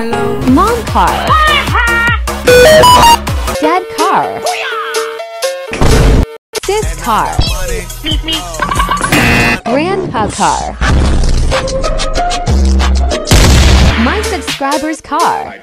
Mom car. Dad car. Sis car. Grandpa car. My subscriber's car.